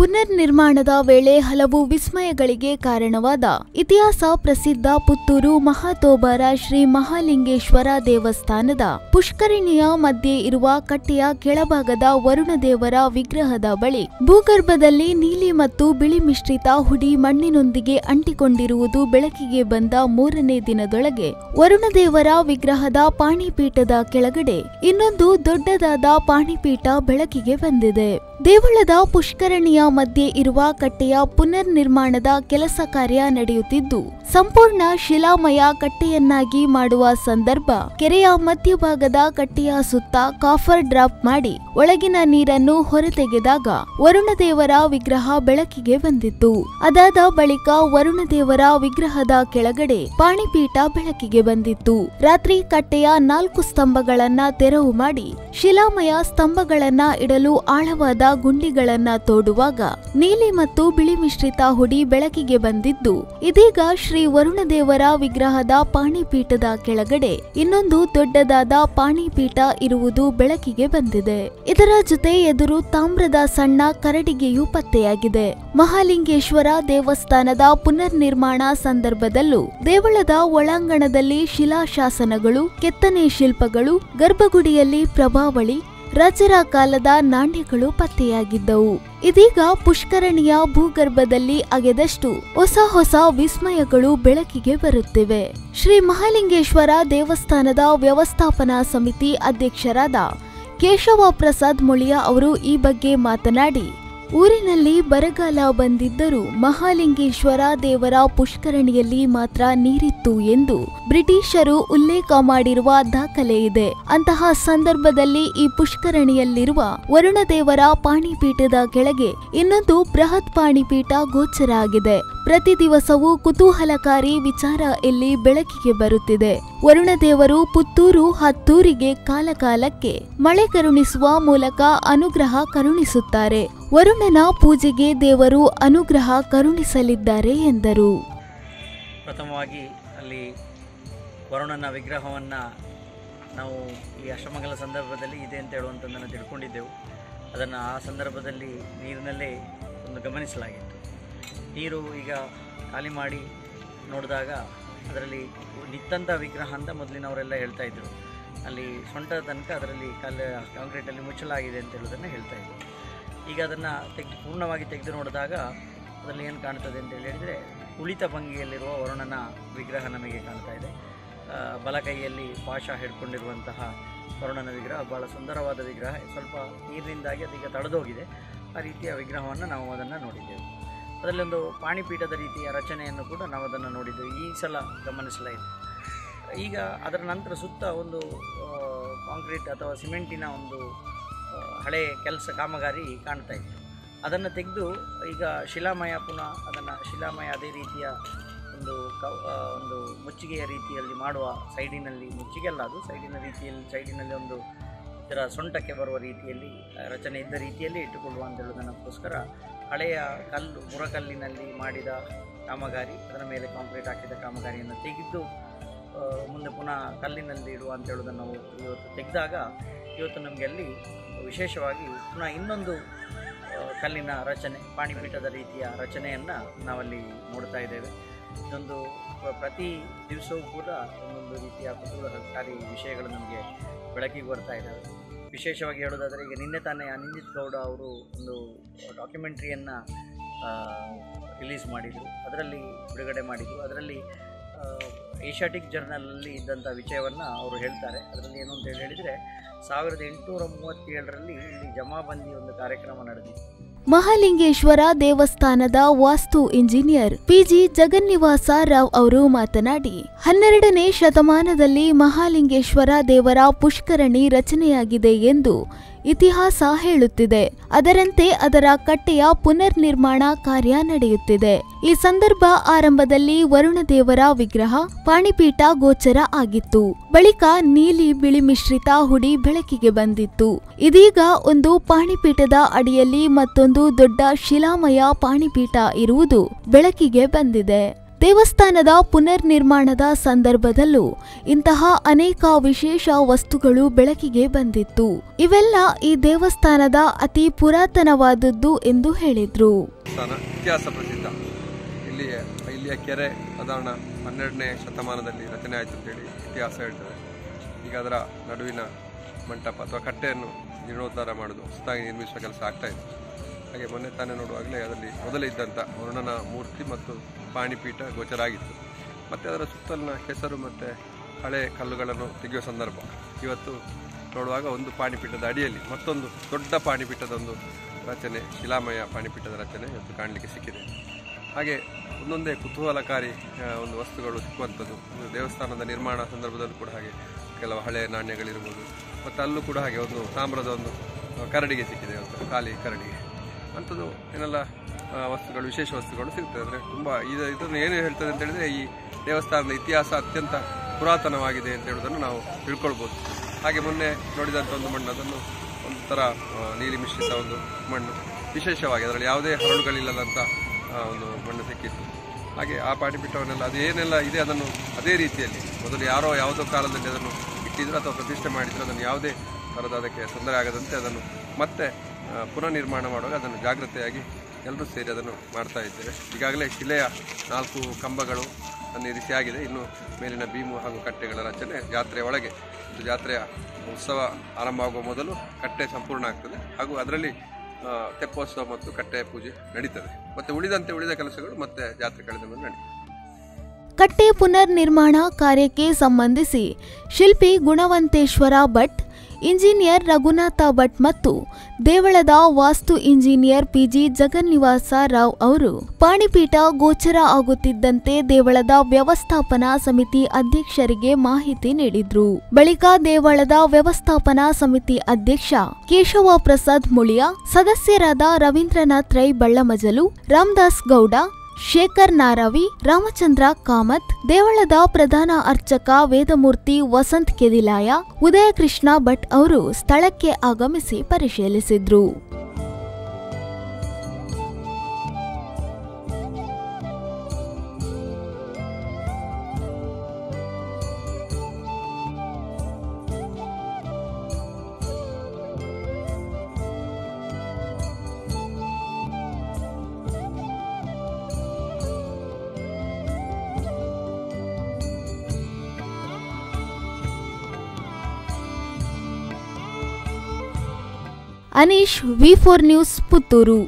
ಪುನರ್ ನಿರ್ಮಾಣದ ವೇಳೆ ಹಲವು ವಿಸ್ಮಯಗಳಿಗೆ ಕಾರಣವಾದ ಇತಿಹಾಸ ಪ್ರಸಿದ್ಧ ಪುತ್ತೂರು ಮಹಾತೋಬಾರ ಶ್ರೀ ಮಹಾಲಿಂಗೇಶ್ವರ ದೇವಸ್ಥಾನದ ಪುಷ್ಕರಿಣಿಯ ಮಧ್ಯೆ ಇರುವ ಕಟ್ಟೆಯ ಕೆಳಭಾಗದ ವರುಣದೇವರ ವಿಗ್ರಹದ ಬಳಿ ಭೂಗರ್ಭದಲ್ಲಿ ನೀಲಿ ಮತ್ತು ಬಿಳಿ ಮಿಶ್ರಿತ ಹುಡಿ ಮಣ್ಣಿನೊಂದಿಗೆ ಅಂಟಿಕೊಂಡಿರುವುದು ಬೆಳಕಿಗೆ ಬಂದ ಮೂರನೇ ದಿನದೊಳಗೆ ವರುಣದೇವರ ವಿಗ್ರಹದ ಪಾಣಿಪೀಠದ ಕೆಳಗಡೆ ಇನ್ನೊಂದು ದೊಡ್ಡದಾದ ಪಾಣಿಪೀಠ ಬೆಳಕಿಗೆ ಬಂದಿದೆ. ದೇವಳದ ಪುಷ್ಕರಣಿಯ ಮಧ್ಯೆ ಇರುವ ಕಟ್ಟೆಯ ಪುನರ್ ನಿರ್ಮಾಣದ ಕೆಲಸ ಕಾರ್ಯ ನಡೆಯುತ್ತಿದ್ದು ಸಂಪೂರ್ಣ ಶಿಲಾಮಯ ಕಟ್ಟೆಯನ್ನಾಗಿ ಮಾಡುವ ಸಂದರ್ಭ, ಕೆರೆಯ ಮಧ್ಯಭಾಗದ ಕಟ್ಟೆಯ ಸುತ್ತ ಕಾಫರ್ ಡ್ರಾಪ್ ಮಾಡಿ ಒಳಗಿನ ನೀರನ್ನು ಹೊರತೆಗೆದಾಗ ವರುಣದೇವರ ವಿಗ್ರಹ ಬೆಳಕಿಗೆ ಬಂದಿತ್ತು. ಅದಾದ ಬಳಿಕ ವರುಣದೇವರ ವಿಗ್ರಹದ ಕೆಳಗಡೆ ಪಾಣಿಪೀಠ ಬೆಳಕಿಗೆ ಬಂದಿತ್ತು. ರಾತ್ರಿ ಕಟ್ಟೆಯ ನಾಲ್ಕು ಸ್ತಂಭಗಳನ್ನ ತೆರವು ಮಾಡಿ ಶಿಲಾಮಯ ಸ್ತಂಭಗಳನ್ನ ಇಡಲು ಆಳವಾದ ಗುಂಡಿಗಳನ್ನ ತೋಡುವಾಗ ನೀಲಿ ಮತ್ತು ಬಿಳಿ ಮಿಶ್ರಿತ ಹುಡಿ ಬೆಳಕಿಗೆ ಬಂದಿದ್ದು, ಇದೀಗ ಶ್ರೀ ವರುಣದೇವರ ವಿಗ್ರಹದ ಪಾಣಿಪೀಠದ ಕೆಳಗಡೆ ಇನ್ನೊಂದು ದೊಡ್ಡದಾದ ಪಾಣಿಪೀಠ ಇರುವುದು ಬೆಳಕಿಗೆ ಬಂದಿದೆ. ಇದರ ಜೊತೆ ಎದುರು ತಾಮ್ರದ ಸಣ್ಣ ಕರಡಿಗೆಯೂ ಪತ್ತೆಯಾಗಿದೆ. ಮಹಾಲಿಂಗೇಶ್ವರ ದೇವಸ್ಥಾನದ ಪುನರ್ ನಿರ್ಮಾಣ ಸಂದರ್ಭದಲ್ಲೂ ದೇವಳದ ಒಳಾಂಗಣದಲ್ಲಿ ಶಿಲಾಶಾಸನಗಳು, ಕೆತ್ತನೆ ಶಿಲ್ಪಗಳು, ಗರ್ಭಗುಡಿಯಲ್ಲಿ ಪ್ರಭಾವಳಿ, ರಾಜರ ಕಾಲದ ನಾಣ್ಯಗಳು ಪತ್ತೆಯಾಗಿದ್ದವು. ಇದೀಗ ಪುಷ್ಕರಣಿಯ ಭೂಗರ್ಭದಲ್ಲಿ ಅಗೆದಷ್ಟು ಹೊಸ ಹೊಸ ವಿಸ್ಮಯಗಳು ಬೆಳಕಿಗೆ ಬರುತ್ತಿವೆ. ಶ್ರೀ ಮಹಾಲಿಂಗೇಶ್ವರ ದೇವಸ್ಥಾನದ ವ್ಯವಸ್ಥಾಪನಾ ಸಮಿತಿ ಅಧ್ಯಕ್ಷರಾದ ಕೇಶವ ಪ್ರಸಾದ್ ಮುಳಿಯ ಅವರು ಈ ಬಗ್ಗೆ ಮಾತನಾಡಿ ಊರಿನಲ್ಲಿ ಬರಗಾಲ ಬಂದಿದ್ದರೂ ಮಹಾಲಿಂಗೇಶ್ವರ ದೇವರ ಪುಷ್ಕರಣಿಯಲ್ಲಿ ಮಾತ್ರ ನೀರಿತ್ತು ಎಂದು ಬ್ರಿಟಿಷರು ಉಲ್ಲೇಖ ಮಾಡಿರುವ ದಾಖಲೆ ಇದೆ. ಅಂತಹ ಸಂದರ್ಭದಲ್ಲಿ ಈ ಪುಷ್ಕರಣಿಯಲ್ಲಿರುವ ವರುಣದೇವರ ಪಾಣಿಪೀಠದ ಕೆಳಗೆ ಇನ್ನೊಂದು ಬೃಹತ್ ಪಾಣಿಪೀಠ ಗೋಚರ ಆಗಿದೆ. ಪ್ರತಿ ದಿವಸವೂ ಕುತೂಹಲಕಾರಿ ವಿಚಾರ ಇಲ್ಲಿ ಬೆಳಕಿಗೆ ಬರುತ್ತಿದೆ. ವರುಣದೇವರು ಪುತ್ತೂರು ಹತ್ತೂರಿಗೆ ಕಾಲಕಾಲಕ್ಕೆ ಮಳೆ ಕರುಣಿಸುವ ಮೂಲಕ ಅನುಗ್ರಹ ಕರುಣಿಸುತ್ತಾರೆ. ವರುಣನ ಪೂಜೆಗೆ ದೇವರು ಅನುಗ್ರಹ ಕರುಣಿಸಲಿದ್ದಾರೆ ಎಂದರು. ಪ್ರಥಮವಾಗಿ ಅಲ್ಲಿ ವರುಣನ ವಿಗ್ರಹವನ್ನು ನಾವು ಈ ಅಷ್ಟಮಂಗಲ ಸಂದರ್ಭದಲ್ಲಿ ಇದೆ ಅಂತ ಹೇಳುವಂಥದ್ದನ್ನು ತಿಳ್ಕೊಂಡಿದ್ದೆವು. ಅದನ್ನು ಆ ಸಂದರ್ಭದಲ್ಲಿ ನೀರಿನಲ್ಲೇ ಒಂದು ಗಮನಿಸಲಾಗಿತ್ತು. ನೀರು ಈಗ ಖಾಲಿ ಮಾಡಿ ನೋಡಿದಾಗ ಅದರಲ್ಲಿ ನಿತ್ತಂತ ವಿಗ್ರಹ ಅಂತ ಮೊದಲಿನವರೆಲ್ಲ ಹೇಳ್ತಾ ಇದ್ರು. ಅಲ್ಲಿ ಸೊಂಟದ ತನಕ ಅದರಲ್ಲಿ ಕಲ್ಲು ಕಾಂಕ್ರೀಟಲ್ಲಿ ಮುಚ್ಚಲಾಗಿದೆ ಅಂತ ಹೇಳೋದನ್ನು ಹೇಳ್ತಾ ಇದ್ರು. ಈಗ ಅದನ್ನು ತೆಗೆದು, ಪೂರ್ಣವಾಗಿ ತೆಗೆದು ನೋಡಿದಾಗ ಅದರಲ್ಲಿ ಏನು ಕಾಣ್ತದೆ ಅಂತ ಹೇಳಿದರೆ ಕುಳಿತ ಭಂಗಿಯಲ್ಲಿರುವ ವರುಣನ ವಿಗ್ರಹ ನಮಗೆ ಕಾಣ್ತಾ ಇದೆ. ಬಲ ಬಲಕೈಯಲ್ಲಿ ಪಾಶ ಹಿಡ್ಕೊಂಡಿರುವಂತಹ ವರುಣನ ವಿಗ್ರಹ ಭಾಳ ಸುಂದರವಾದ ವಿಗ್ರಹ. ಸ್ವಲ್ಪ ನೀರಿನಿಂದಾಗಿ ಅದೀಗ ತಡೆದೋಗಿದೆ. ಆ ರೀತಿಯ ವಿಗ್ರಹವನ್ನು ನಾವು ಅದನ್ನು ನೋಡಿದ್ದೆವು. ಅದರಲ್ಲೊಂದು ಪಾಣಿಪೀಠದ ರೀತಿಯ ರಚನೆಯನ್ನು ಕೂಡ ನಾವು ಅದನ್ನು ನೋಡಿದ್ದೇವೆ. ಈ ಸಲ ಗಮನಿಸಲಾಯಿತು. ಈಗ ಅದರ ನಂತರ ಸುತ್ತ ಒಂದು ಕಾಂಕ್ರೀಟ್ ಅಥವಾ ಸಿಮೆಂಟಿನ ಒಂದು ಹಳೆ ಕೆಲಸ ಕಾಮಗಾರಿ ಕಾಣ್ತಾ ಇತ್ತು. ಅದನ್ನು ತೆಗೆದು ಈಗ ಶಿಲಾಮಯ ಪುನಃ ಅದನ್ನು ಶಿಲಾಮಯ ಅದೇ ರೀತಿಯ ಒಂದು ಕವ್ ಒಂದು ಮುಚ್ಚಿಗೆಯ ರೀತಿಯಲ್ಲಿ ಮಾಡುವ ಸೈಡಿನಲ್ಲಿ ಮುಚ್ಚಿಗೆ ಅಲ್ಲ ಅದು, ಸೈಡಿನ ರೀತಿಯಲ್ಲಿ, ಸೈಡಿನಲ್ಲಿ ಒಂದು ಇದರ ಸೊಂಟಕ್ಕೆ ಬರುವ ರೀತಿಯಲ್ಲಿ ರಚನೆ ಇದ್ದ ರೀತಿಯಲ್ಲಿ ಇಟ್ಟುಕೊಳ್ಳುವ ಅಂತ ಹಳೆಯ ಕಲ್ಲು, ಮುರಕಲ್ಲಿನಲ್ಲಿ ಮಾಡಿದ ಕಾಮಗಾರಿ, ಅದರ ಮೇಲೆ ಕಾಂಕ್ರೀಟ್ ಹಾಕಿದ ಕಾಮಗಾರಿಯನ್ನು ತೆಗೆದು ಮುಂದೆ ಪುನಃ ಕಲ್ಲಿನಲ್ಲಿ ಇಡುವ ಅಂತ ಹೇಳೋದನ್ನು ನಾವು ಇವತ್ತು ತೆಗೆದಾಗ, ಇವತ್ತು ನಮಗೆ ಅಲ್ಲಿ ವಿಶೇಷವಾಗಿ ಪುನಃ ಇನ್ನೊಂದು ಕಲ್ಲಿನ ರಚನೆ, ಪಾಣಿಪೀಠದ ರೀತಿಯ ರಚನೆಯನ್ನು ನಾವಲ್ಲಿ ನೋಡ್ತಾ ಇದ್ದೇವೆ. ಇದೊಂದು, ಪ್ರತಿ ದಿವಸವೂ ಕೂಡ ಒಂದೊಂದು ರೀತಿಯ ಕುತೂಹಲಕಾರಿ ವಿಷಯಗಳು ನಮಗೆ ಬೆಳಕಿಗೆ ಬರ್ತಾ ಇದ್ದಾವೆ. ವಿಶೇಷವಾಗಿ ಹೇಳೋದಾದರೆ, ಈಗ ನಿನ್ನೆ ತಾನೇ ಅನಿಂದಿತ್ ಗೌಡ ಅವರು ಒಂದು ಡಾಕ್ಯುಮೆಂಟ್ರಿಯನ್ನು ರಿಲೀಸ್ ಮಾಡಿದರು. ಅದರಲ್ಲಿ ಬಿಡುಗಡೆ ಮಾಡಿದರು. ಅದರಲ್ಲಿ ಏಷ್ಯಾಟಿಕ್ ಜರ್ನಲಲ್ಲಿ ಇದ್ದಂಥ ವಿಷಯವನ್ನು ಅವರು ಹೇಳ್ತಾರೆ. ಅದರಲ್ಲಿ ಏನು ಅಂತ ಹೇಳಿ ಹೇಳಿದರೆ, ಸಾವಿರದ ಎಂಟುನೂರ ಮೂವತ್ತೇಳರಲ್ಲಿ ಇಲ್ಲಿ ಜಮಾಬಂದಿ ಒಂದು ಕಾರ್ಯಕ್ರಮ ನಡೆದಿತ್ತು. ಮಹಾಲಿಂಗೇಶ್ವರ ದೇವಸ್ಥಾನದ ವಾಸ್ತು ಇಂಜಿನಿಯರ್ ಪಿಜಿ ಜಗನ್ನಿವಾಸ ರಾವ್ ಅವರು ಮಾತನಾಡಿ, ಹನ್ನೆರಡನೇ ಶತಮಾನದಲ್ಲಿ ಮಹಾಲಿಂಗೇಶ್ವರ ದೇವರ ಪುಷ್ಕರಣಿ ರಚನೆಯಾಗಿದೆ ಎಂದು ಇತಿಹಾಸ ಹೇಳುತ್ತಿದೆ. ಅದರಂತೆ ಅದರ ಕಟ್ಟೆಯ ಪುನರ್ ನಿರ್ಮಾಣ ಕಾರ್ಯ ನಡೆಯುತ್ತಿದೆ. ಈ ಸಂದರ್ಭ ಆರಂಭದಲ್ಲಿ ವರುಣದೇವರ ವಿಗ್ರಹ, ಪಾಣಿಪೀಠ ಗೋಚರ ಆಗಿತ್ತು. ಬಳಿಕ ನೀಲಿ ಬಿಳಿ ಮಿಶ್ರಿತ ಹುಡಿ ಬೆಳಕಿಗೆ ಬಂದಿತ್ತು. ಇದೀಗ ಒಂದು ಪಾಣಿಪೀಠದ ಅಡಿಯಲ್ಲಿ ಮತ್ತೊಂದು ದೊಡ್ಡ ಶಿಲಾಮಯ ಪಾಣಿಪೀಠ ಇರುವುದು ಬೆಳಕಿಗೆ ಬಂದಿದೆ. ದೇವಸ್ಥಾನದ ಪುನರ್ನಿರ್ಮಾಣದ ಸಂದರ್ಭದಲ್ಲೂ ಇಂತಹ ಅನೇಕ ವಿಶೇಷ ವಸ್ತುಗಳು ಬೆಳಕಿಗೆ ಬಂದಿತ್ತು. ಇವೆಲ್ಲ ಈ ದೇವಸ್ಥಾನದ ಅತಿ ಪುರಾತನವಾದದ್ದು ಎಂದು ಹೇಳಿದ್ರು. ಇತಿಹಾಸ ಪ್ರಸಿದ್ಧ. ಇಲ್ಲಿಯ ಇಲ್ಲಿಯ ಕೆರೆ ಸಾಧಾರಣ ಹನ್ನೆರಡನೇ ಶತಮಾನದಲ್ಲಿ ರಚನೆ ಆಯಿತು ಅಂತೇಳಿ ಇತಿಹಾಸ ಹೇಳ್ತದೆ. ಈಗ ಅದರ ನಡುವಿನ ಮಂಟಪ ಅಥವಾ ಕಟ್ಟೆಯನ್ನು ಜೀರ್ಣೋದ್ಧಾರ ಮಾಡೋದು, ಹೊಸದಾಗಿ ನಿರ್ಮಿಸುವ ಕೆಲಸ ಆಗ್ತಾ ಇದೆ. ಹಾಗೆ ಮೊನ್ನೆ ತಾನೇ ನೋಡುವಾಗಲೇ ಅದರಲ್ಲಿ ಮೊದಲೇ ಇದ್ದಂಥ ವರುಣನ ಮೂರ್ತಿ ಮತ್ತು ಪಾಣಿಪೀಠ ಗೋಚರ ಆಗಿತ್ತು ಮತ್ತು ಅದರ ಸುತ್ತಲಿನ ಕೆಸರು ಮತ್ತು ಹಳೆ ಕಲ್ಲುಗಳನ್ನು ತೆಗೆಯುವ ಸಂದರ್ಭ. ಇವತ್ತು ನೋಡುವಾಗ ಒಂದು ಪಾಣಿಪೀಠದ ಅಡಿಯಲ್ಲಿ ಮತ್ತೊಂದು ದೊಡ್ಡ ಪಾಣಿಪೀಠದ ಒಂದು ರಚನೆ, ಶಿಲಾಮಯ ಪಾಣಿಪೀಠದ ರಚನೆ ಇವತ್ತು ಕಾಣಲಿಕ್ಕೆ ಸಿಕ್ಕಿದೆ. ಹಾಗೆ ಒಂದೊಂದೇ ಕುತೂಹಲಕಾರಿ ಒಂದು ವಸ್ತುಗಳು ಸಿಕ್ಕುವಂಥದ್ದು. ಒಂದು ದೇವಸ್ಥಾನದ ನಿರ್ಮಾಣ ಸಂದರ್ಭದಲ್ಲೂ ಕೂಡ ಹಾಗೆ ಕೆಲವು ಹಳೆಯ ನಾಣ್ಯಗಳಿರ್ಬೋದು. ಮತ್ತು ಅಲ್ಲೂ ಕೂಡ ಹಾಗೆ ಒಂದು ತಾಮ್ರದ ಒಂದು ಕರಡಿಗೆ ಸಿಕ್ಕಿದೆ, ಒಂದು ಖಾಲಿ ಕರಡಿಗೆ. ಅಂಥದ್ದು ಏನೆಲ್ಲ ವಸ್ತುಗಳು, ವಿಶೇಷ ವಸ್ತುಗಳು ಸಿಗ್ತದೆ. ಅಂದರೆ ತುಂಬ ಇದು, ಇದನ್ನು ಏನು ಹೇಳ್ತದೆ ಅಂತ ಹೇಳಿದ್ರೆ ಈ ದೇವಸ್ಥಾನದ ಇತಿಹಾಸ ಅತ್ಯಂತ ಪುರಾತನವಾಗಿದೆ ಅಂತ ಹೇಳೋದನ್ನು ನಾವು ತಿಳ್ಕೊಳ್ಬೋದು. ಹಾಗೆ ಮೊನ್ನೆ ನೋಡಿದಂಥ ಒಂದು ಮಣ್ಣು, ಅದನ್ನು ಒಂಥರ ನೀಲಿ ಮಿಶ್ರಿತ ಒಂದು ಮಣ್ಣು. ವಿಶೇಷವಾಗಿ ಅದರಲ್ಲಿ ಯಾವುದೇ ಹರಳುಗಳಿಲ್ಲದಂಥ ಒಂದು ಮಣ್ಣು ಸಿಕ್ಕಿತ್ತು. ಹಾಗೆ ಆ ಪಾಣಿಪೀಠವನ್ನೆಲ್ಲ ಅದು ಏನೆಲ್ಲ ಇದೆ ಅದನ್ನು ಅದೇ ರೀತಿಯಲ್ಲಿ, ಮೊದಲು ಯಾರೋ ಯಾವುದೋ ಕಾಲದಲ್ಲಿ ಅದನ್ನು ಇಟ್ಟಿದ್ರು ಅಥವಾ ಪ್ರತಿಷ್ಠೆ ಮಾಡಿದ್ರು, ಅದನ್ನು ಯಾವುದೇ ಥರದ ಅದಕ್ಕೆ ತೊಂದರೆ ಆಗದಂತೆ ಅದನ್ನು ಮತ್ತೆ ಪುನರ್ ನಿರ್ಮಾಣ ಮಾಡುವಾಗ ಅದನ್ನು ಜಾಗ್ರತೆಯಾಗಿ ಎಲ್ಲರೂ ಸೇರಿ ಅದನ್ನು ಮಾಡ್ತಾ ಇದ್ದೇವೆ. ಈಗಾಗಲೇ ಶಿಲೆಯ ನಾಲ್ಕು ಕಂಬಗಳು ಇರಿಸಿ ಆಗಿದೆ. ಇನ್ನು ಮೇಲಿನ ಭೀಮು ಹಾಗೂ ಕಟ್ಟೆಗಳ ರಚನೆ ಜಾತ್ರೆಯ ಒಳಗೆ. ಜಾತ್ರೆಯ ಉತ್ಸವ ಆರಂಭ ಆಗುವ ಮೊದಲು ಕಟ್ಟೆ ಸಂಪೂರ್ಣ ಆಗ್ತದೆ. ಹಾಗೂ ಅದರಲ್ಲಿ ತೆಪ್ಪೋತ್ಸವ ಮತ್ತು ಕಟ್ಟೆ ಪೂಜೆ ನಡೀತದೆ. ಮತ್ತೆ ಉಳಿದಂತೆ ಉಳಿದ ಕೆಲಸಗಳು ಮತ್ತೆ ಜಾತ್ರೆ ಕಳೆದ ಮೇಲೆ ನಡೀತದೆ. ಕಟ್ಟೆ ಪುನರ್ನಿರ್ಮಾಣ ಕಾರ್ಯಕ್ಕೆ ಸಂಬಂಧಿಸಿ ಶಿಲ್ಪಿ ಗುಣವಂತೇಶ್ವರ ಭಟ್ ಇಂಜಿನಿಯರ್ ರಘುನಾಥ ಭಟ್ ಮತ್ತು ದೇವಳದ ವಾಸ್ತು ಇಂಜಿನಿಯರ್ ಪಿಜಿ ಜಗನ್ನಿವಾಸ ರಾವ್ ಅವರು. ಪಾಣಿಪೀಠ ಗೋಚರ ಆಗುತ್ತಿದ್ದಂತೆ ದೇವಳದ ವ್ಯವಸ್ಥಾಪನಾ ಸಮಿತಿ ಅಧ್ಯಕ್ಷರಿಗೆ ಮಾಹಿತಿ ನೀಡಿದ್ರು. ಬಳಿಕ ದೇವಳದ ವ್ಯವಸ್ಥಾಪನಾ ಸಮಿತಿ ಅಧ್ಯಕ್ಷ ಕೇಶವ ಪ್ರಸಾದ್ ಮುಳಿಯ, ಸದಸ್ಯರಾದ ರವೀಂದ್ರನಾಥ್ ರೈ ಬಳ್ಳಮಜಲು, ರಾಮದಾಸ್ ಗೌಡ ಶೇಖರ್ ನಾರಾವಿ, ರಾಮಚಂದ್ರ ಕಾಮತ್, ದೇವಳದ ಪ್ರಧಾನ ಅರ್ಚಕ ವೇದಮೂರ್ತಿ ವಸಂತ್ ಕೆದಿಲಾಯ, ಉದಯಕೃಷ್ಣ ಭಟ್ ಅವರು ಸ್ಥಳಕ್ಕೆ ಆಗಮಿಸಿ ಪರಿಶೀಲಿಸಿದ್ರು. Anish V four news Puttur